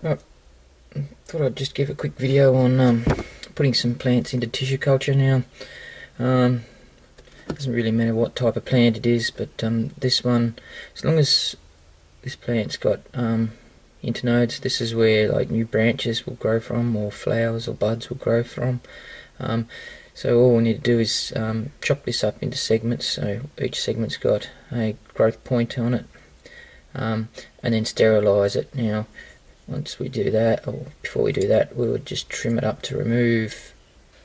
Right. Thought I'd just give a quick video on um, putting some plants into tissue culture now. Um, doesn't really matter what type of plant it is, but um, this one, as long as this plant's got um, internodes, this is where like new branches will grow from, or flowers or buds will grow from. Um, so all we need to do is um, chop this up into segments. So each segment's got a growth point on it, um, and then sterilize it. Now, once we do that, or before we do that, we would just trim it up to remove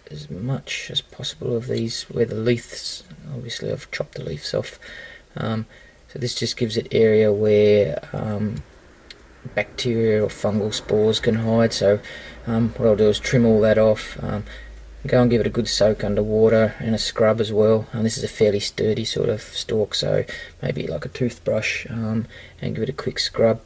as much as possible of these where the leaves. Obviously, I've chopped the leaves off. Um, so this just gives it area where um, bacteria or fungal spores can hide. So um, what I'll do is trim all that off. Um, Go and give it a good soak under water and a scrub as well. And this is a fairly sturdy sort of stalk, so maybe like a toothbrush um, and give it a quick scrub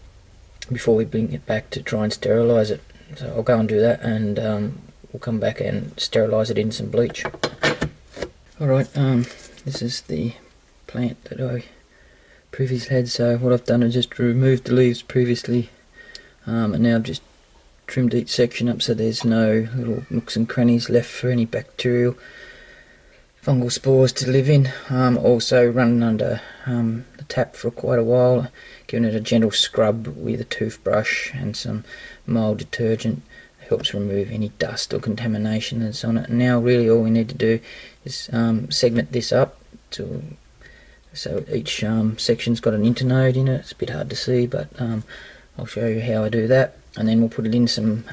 before we bring it back to try and sterilize it. So I'll go and do that and um, we'll come back and sterilize it in some bleach. Alright, um, this is the plant that I previously had. So what I've done is just removed the leaves previously um, and now I've just trimmed each section up so there's no little nooks and crannies left for any bacterial fungal spores to live in. Um, also running under um, the tap for quite a while, giving it a gentle scrub with a toothbrush and some mild detergent helps remove any dust or contamination that's on it. Now really all we need to do is um, segment this up to so each um, section's got an internode in it. It's a bit hard to see, but um, I'll show you how I do that and then we'll put it in some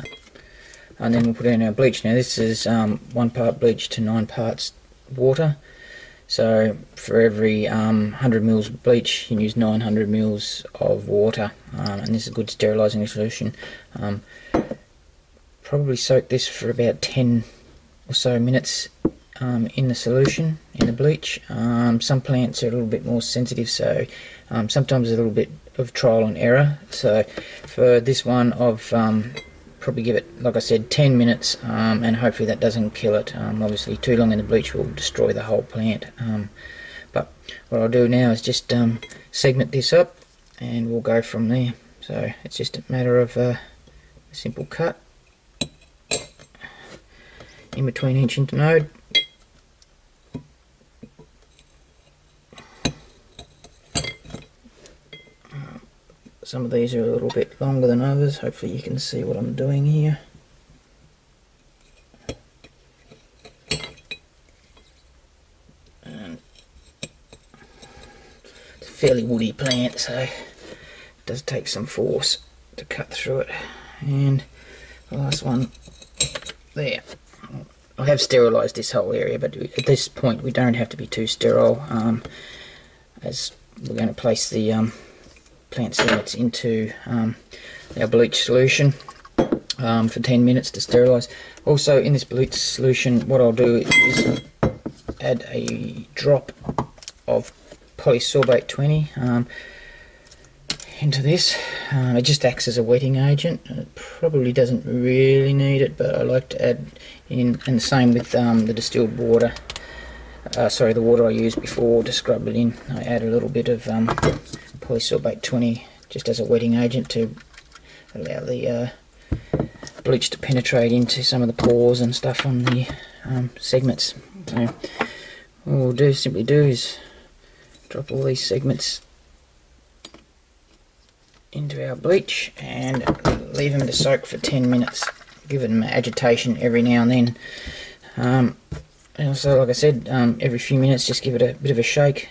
and then we'll put in our bleach now this is um, one part bleach to nine parts water. So for every um, 100 mils bleach you use 900 mils of water um, and this is a good sterilizing solution. Um, probably soak this for about 10 or so minutes um, in the solution in the bleach. Um, some plants are a little bit more sensitive so sometimes a little bit of trial and error. So for this one, I've um, probably give it, like I said, 10 minutes, um, and hopefully that doesn't kill it. Um, obviously, too long in the bleach will destroy the whole plant. Um, but what I'll do now is just um, segment this up, and we'll go from there. So it's just a matter of uh, a simple cut in between each internode. Some of these are a little bit longer than others. Hopefully you can see what I'm doing here. It's a fairly woody plant, so it does take some force to cut through it. And the last one there. I have sterilised this whole area, but at this point we don't have to be too sterile, um, as we're going to place the um, plant seeds into um, our bleach solution um, for 10 minutes to sterilize. Also in this bleach solution what I'll do is add a drop of polysorbate 20 um, into this. Um, it just acts as a wetting agent. It probably doesn't really need it but I like to add in and the same with um, the distilled water. Uh, sorry, the water I used before to scrub it in. I add a little bit of um, polysorbate 20 just as a wetting agent to allow the uh, bleach to penetrate into some of the pores and stuff on the um, segments. So what we'll do simply do is drop all these segments into our bleach and leave them to soak for 10 minutes. Give them agitation every now and then. Um, also, like I said, um, every few minutes just give it a bit of a shake.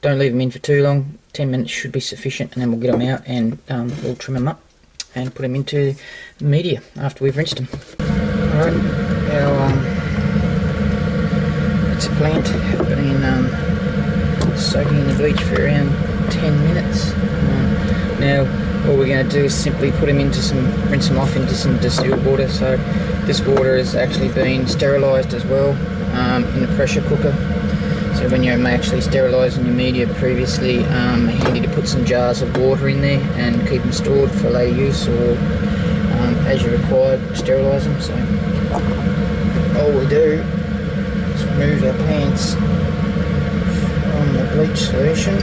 Don't leave them in for too long. 10 minutes should be sufficient and then we'll get them out and um, we'll trim them up and put them into the media after we've rinsed them alright our um, it's a plant have been um, soaking in the bleach for around 10 minutes. Um, now all we're going to do is simply put them into some rinse them off into some distilled water. So this water has actually been sterilized as well um, in the pressure cooker so when you're actually sterilising your media previously, um, handy to put some jars of water in there and keep them stored for later use or um, as you require, sterilise them. So all we do is remove our plants from the bleach solution.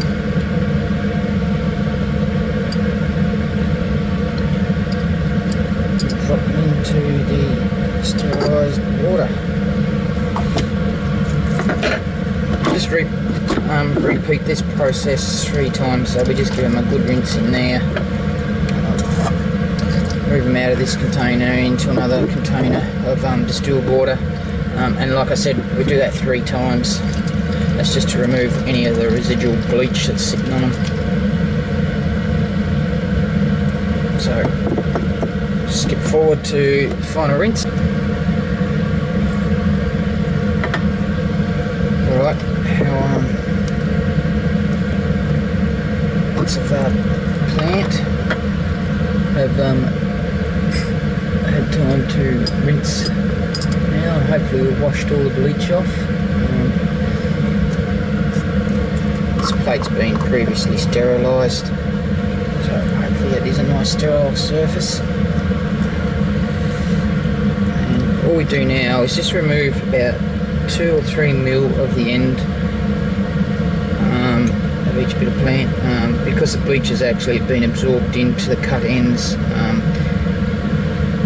Drop into the sterilised water. Just re um, repeat this process three times, so we just give them a good rinse in there. Move them out of this container into another container of um, distilled water. Um, and like I said, we do that three times. That's just to remove any of the residual bleach that's sitting on them. So, skip forward to final rinse. Alright, how um, bits of uh, plant have um, had time to rinse now. Hopefully, we've washed all the bleach off. Um, this plate's been previously sterilised, so hopefully, it is a nice sterile surface. And all we do now is just remove about two or three mil of the end each bit of plant um, because the bleach has actually been absorbed into the cut ends. Um,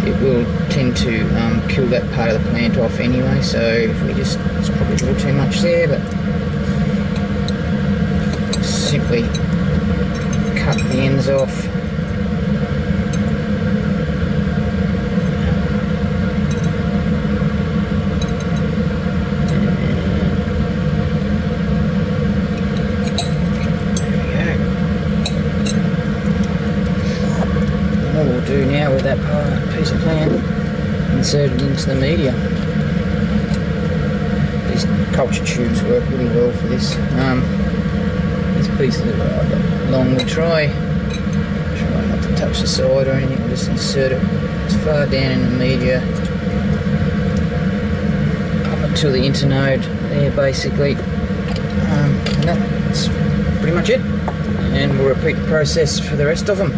it will tend to um, kill that part of the plant off anyway. So if we just, it's probably a little too much there, but simply cut the ends off. There we go. What we'll do now with that piece of plant, insert it into the media. These culture tubes work really well for this. Um, pieces are rather long. We'll try try not to touch the side or anything. We'll just insert it as far down in the media up until the internode there, basically. Um, and that's pretty much it. And we'll repeat the process for the rest of them.